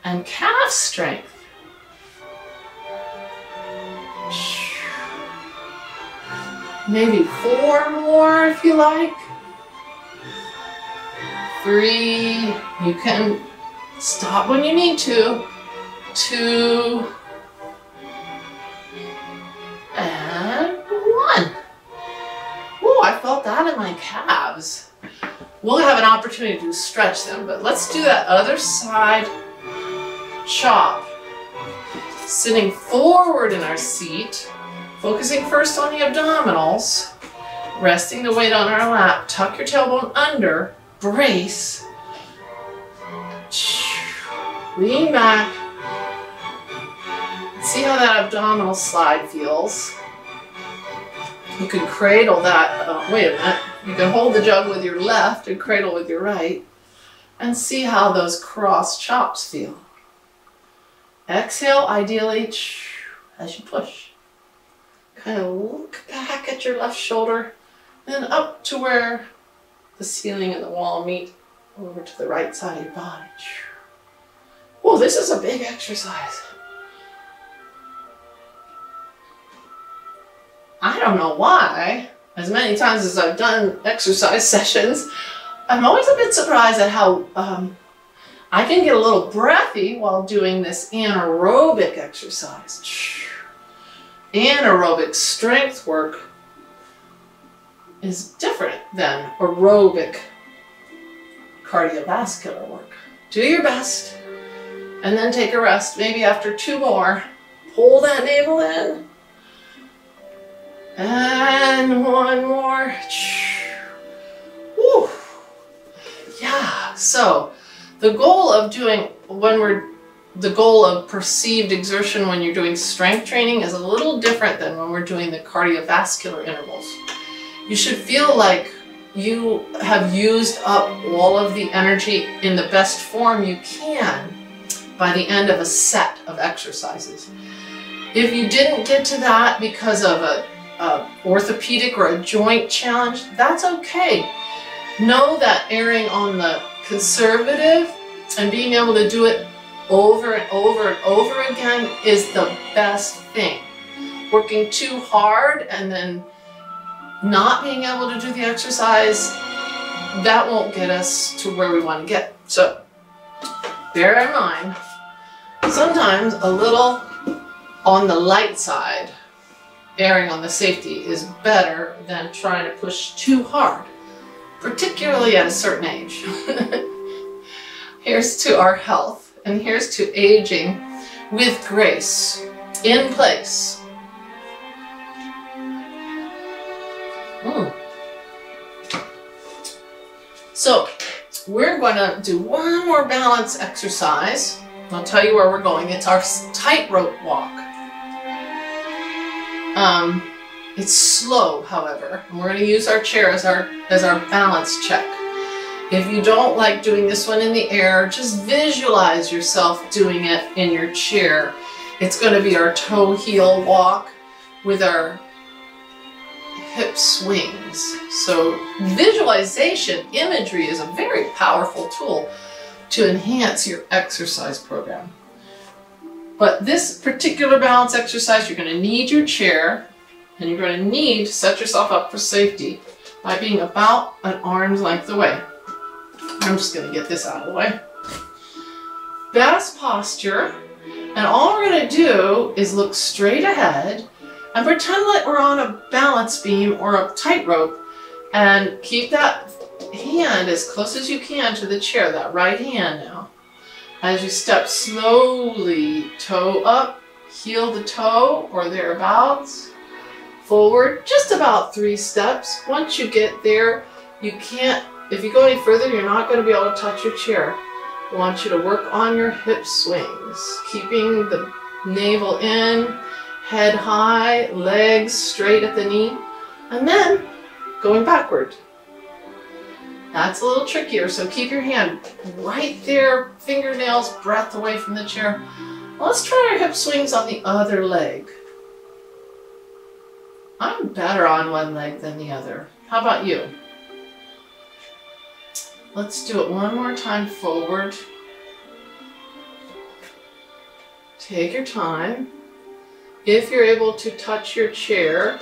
and calf strength. Maybe four more if you like. Three, you can stop when you need to. Two, and one. Oh, I felt that in my calves. We'll have an opportunity to stretch them, but let's do that other side chop. Sitting forward in our seat, focusing first on the abdominals, resting the weight on our lap, tuck your tailbone under, brace, lean back, see how that abdominal slide feels. You can cradle that, uh, wait a minute, you can hold the jug with your left and cradle with your right and see how those cross chops feel. Exhale, ideally, as you push. Kind of look back at your left shoulder, then up to where the ceiling and the wall meet over to the right side of your body. Oh, this is a big exercise. I don't know why, as many times as I've done exercise *laughs* sessions, I'm always a bit surprised at how um, I can get a little breathy while doing this anaerobic exercise. Anaerobic strength work is different than aerobic cardiovascular work. Do your best and then take a rest. Maybe after two more, pull that navel in. And one more. Whew. Yeah, so the goal of doing, when we're, the goal of perceived exertion when you're doing strength training is a little different than when we're doing the cardiovascular intervals. You should feel like you have used up all of the energy in the best form you can by the end of a set of exercises. If you didn't get to that because of a, a orthopedic or a joint challenge, that's okay. Know that erring on the conservative and being able to do it over and over and over again is the best thing. Working too hard and then not being able to do the exercise, that won't get us to where we want to get. So bear in mind, sometimes a little on the light side, erring on the safety is better than trying to push too hard particularly at a certain age. *laughs* here's to our health, and here's to aging with grace, in place. Mm. So, we're going to do one more balance exercise. I'll tell you where we're going. It's our tightrope walk. Um, it's slow, however, and we're going to use our chair as our, as our balance check. If you don't like doing this one in the air, just visualize yourself doing it in your chair. It's going to be our toe heel walk with our hip swings. So visualization, imagery is a very powerful tool to enhance your exercise program. But this particular balance exercise, you're going to need your chair and you're going to need to set yourself up for safety by being about an arm's length away. I'm just going to get this out of the way. Best posture, and all we're going to do is look straight ahead and pretend like we're on a balance beam or a tightrope and keep that hand as close as you can to the chair, that right hand now. As you step slowly, toe up, heel the toe or thereabouts, forward just about three steps. Once you get there, you can't, if you go any further, you're not going to be able to touch your chair. I want you to work on your hip swings, keeping the navel in, head high, legs straight at the knee, and then going backward. That's a little trickier, so keep your hand right there, fingernails breadth away from the chair. Let's try our hip swings on the other leg. I'm better on one leg than the other. How about you? Let's do it one more time forward. Take your time. If you're able to touch your chair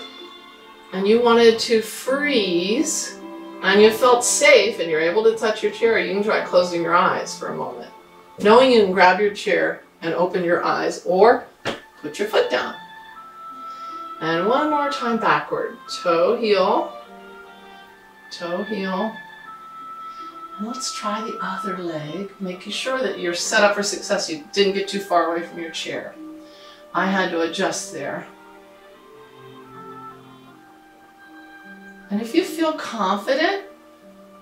and you wanted to freeze and you felt safe and you're able to touch your chair, you can try closing your eyes for a moment. Knowing you can grab your chair and open your eyes or put your foot down. And one more time backward. Toe, heel, toe, heel. And let's try the other leg, making sure that you're set up for success. You didn't get too far away from your chair. I had to adjust there. And if you feel confident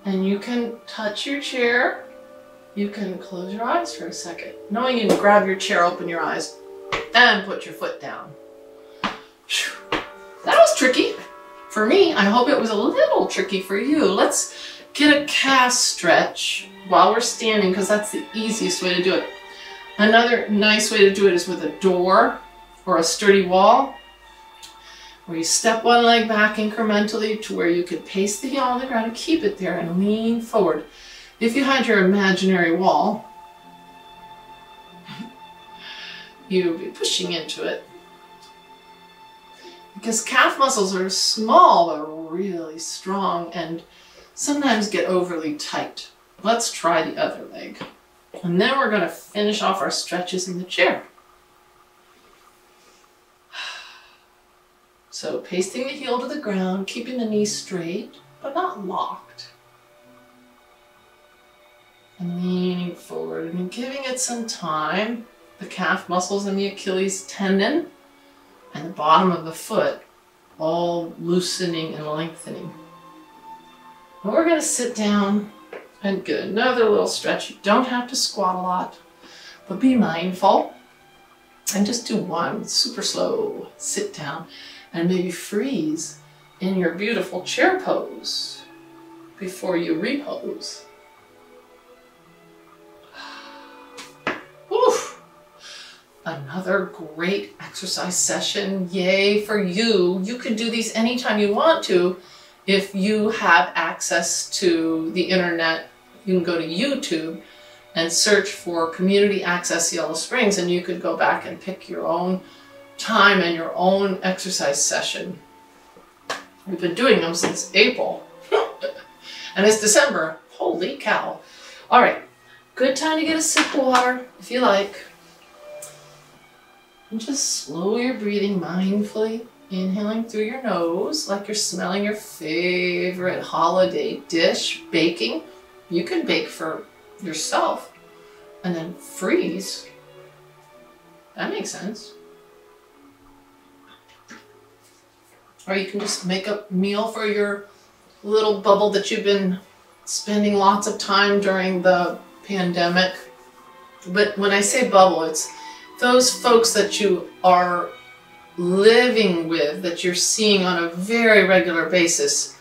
and you can touch your chair, you can close your eyes for a second. Knowing you can grab your chair, open your eyes, and put your foot down. That was tricky for me. I hope it was a little tricky for you. Let's get a calf stretch while we're standing because that's the easiest way to do it. Another nice way to do it is with a door or a sturdy wall where you step one leg back incrementally to where you could pace the heel on the ground and keep it there and lean forward. If you had your imaginary wall, *laughs* you would be pushing into it because calf muscles are small but really strong and sometimes get overly tight. Let's try the other leg. And then we're going to finish off our stretches in the chair. *sighs* So pasting the heel to the ground, keeping the knee straight, but not locked. And leaning forward and giving it some time. The calf muscles and the Achilles tendon and the bottom of the foot all loosening and lengthening. And we're going to sit down and get another little stretch. You don't have to squat a lot, but be mindful and just do one super slow sit down and maybe freeze in your beautiful chair pose before you repose. Another great exercise session. Yay for you. You can do these anytime you want to if you have access to the internet. You can go to YouTube and search for Community Access Yellow Springs and you could go back and pick your own time and your own exercise session. We've been doing them since April. *laughs* and it's December. Holy cow. All right, good time to get a sip of water if you like. And just slow your breathing mindfully, inhaling through your nose like you're smelling your favorite holiday dish, baking. You can bake for yourself and then freeze. That makes sense. Or you can just make a meal for your little bubble that you've been spending lots of time during the pandemic. But when I say bubble, it's those folks that you are living with, that you're seeing on a very regular basis,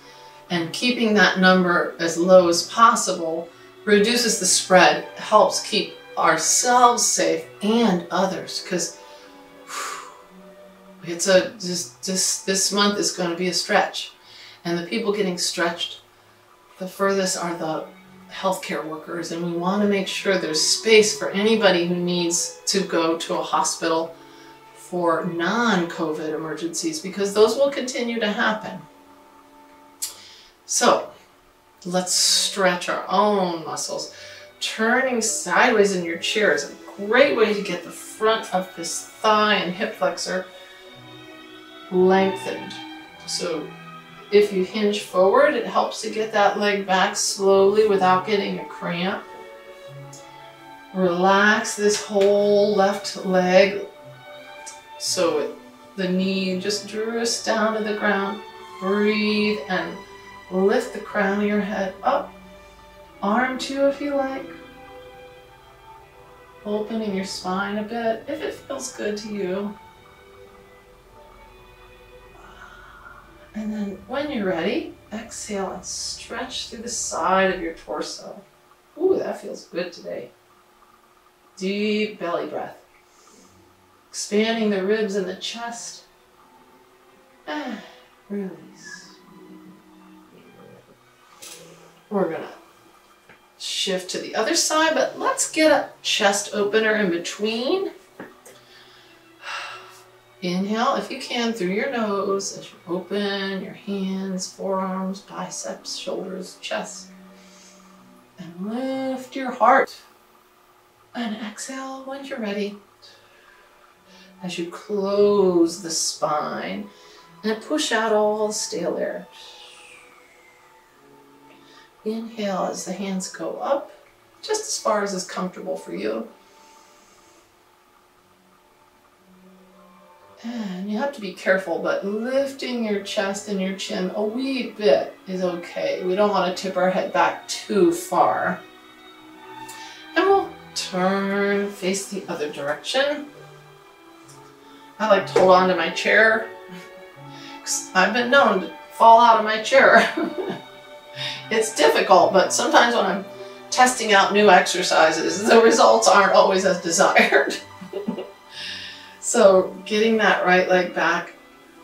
and keeping that number as low as possible reduces the spread, helps keep ourselves safe and others because it's a just this this month is going to be a stretch. And the people getting stretched the furthest are the healthcare workers and we want to make sure there's space for anybody who needs to go to a hospital for non-COVID emergencies because those will continue to happen. So let's stretch our own muscles. Turning sideways in your chair is a great way to get the front of this thigh and hip flexor lengthened. So if you hinge forward, it helps to get that leg back slowly without getting a cramp. Relax this whole left leg so it, the knee just drifts down to the ground. Breathe and lift the crown of your head up. Arm too if you like. opening your spine a bit if it feels good to you. And then when you're ready, exhale and stretch through the side of your torso. Ooh, that feels good today. Deep belly breath. Expanding the ribs and the chest. Ah, release. We're gonna shift to the other side, but let's get a chest opener in between. Inhale, if you can, through your nose as you open your hands, forearms, biceps, shoulders, chest. And lift your heart. And exhale when you're ready. As you close the spine and push out all the stale air. Inhale as the hands go up, just as far as is comfortable for you. And *sighs* you have to be careful, but lifting your chest and your chin a wee bit is okay. We don't want to tip our head back too far. And we'll turn, face the other direction. I like to hold on to my chair. I've been known to fall out of my chair. *laughs* it's difficult, but sometimes when I'm testing out new exercises, the results aren't always as desired. *laughs* so getting that right leg back,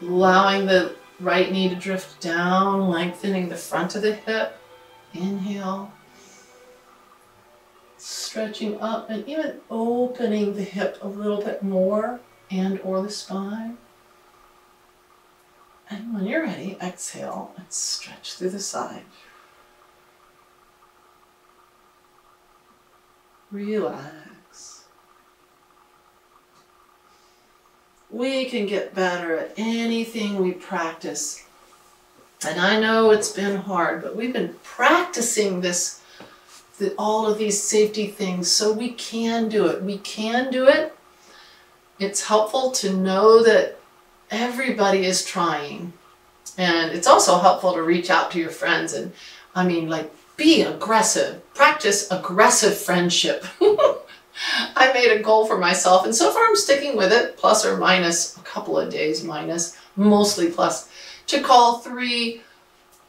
allowing the right knee to drift down, lengthening the front of the hip. Inhale. Stretching up and even opening the hip a little bit more and or the spine. And when you're ready, exhale and stretch through the side. Relax. We can get better at anything we practice. And I know it's been hard, but we've been practicing this, the, all of these safety things so we can do it. We can do it. It's helpful to know that everybody is trying. And it's also helpful to reach out to your friends and, I mean, like, be aggressive. Practice aggressive friendship. *laughs* I made a goal for myself, and so far I'm sticking with it, plus or minus a couple of days minus, mostly plus, to call three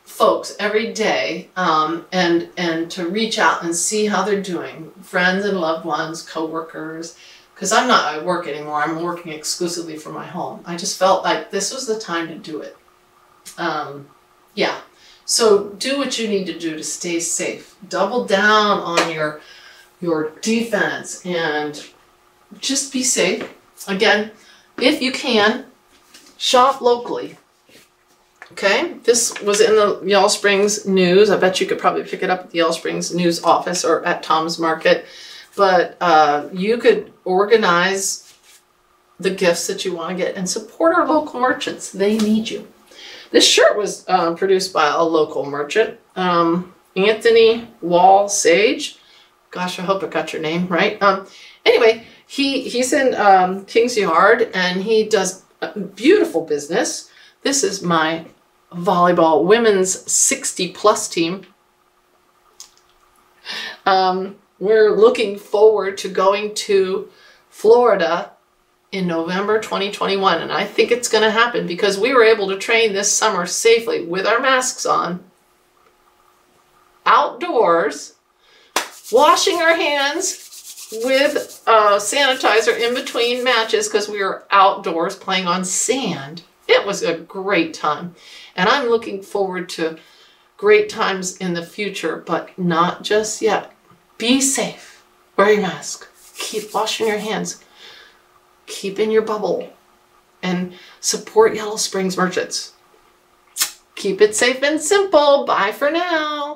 folks every day um, and, and to reach out and see how they're doing, friends and loved ones, coworkers, because I'm not at work anymore. I'm working exclusively from my home. I just felt like this was the time to do it. Um, yeah. So do what you need to do to stay safe. Double down on your your defense and just be safe. Again, if you can, shop locally. Okay, this was in the Yellow Springs News. I bet you could probably pick it up at the Yellow Springs News office or at Tom's Market. But uh, you could organize the gifts that you want to get and support our local merchants. They need you. This shirt was uh, produced by a local merchant, um, Anthony Wall Sage. Gosh, I hope I got your name right. Um, anyway, he he's in um, Kings Yard and he does beautiful business. This is my volleyball women's 60 plus team. Um, we're looking forward to going to Florida in November 2021. And I think it's going to happen because we were able to train this summer safely with our masks on, outdoors, washing our hands with uh, sanitizer in between matches because we were outdoors playing on sand. It was a great time. And I'm looking forward to great times in the future, but not just yet. Be safe. Wear your mask. Keep washing your hands keep in your bubble and support Yellow Springs merchants. Keep it safe and simple. Bye for now.